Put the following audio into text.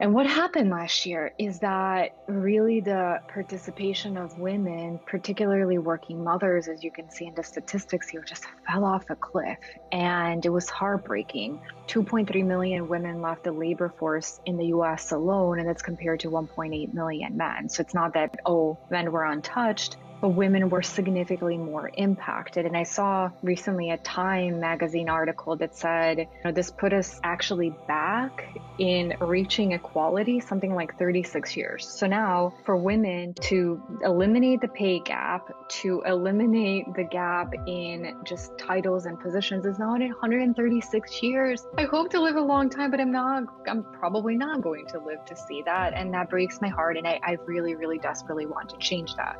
And what happened last year is that really the participation of women, particularly working mothers, as you can see in the statistics here, just fell off a cliff. And it was heartbreaking. 2.3 million women left the labor force in the US alone, and that's compared to 1.8 million men. So it's not that, oh, men were untouched women were significantly more impacted. And I saw recently a Time magazine article that said, you know, this put us actually back in reaching equality something like 36 years. So now for women to eliminate the pay gap, to eliminate the gap in just titles and positions is not 136 years. I hope to live a long time, but I'm not, I'm probably not going to live to see that. And that breaks my heart. And I, I really, really desperately want to change that.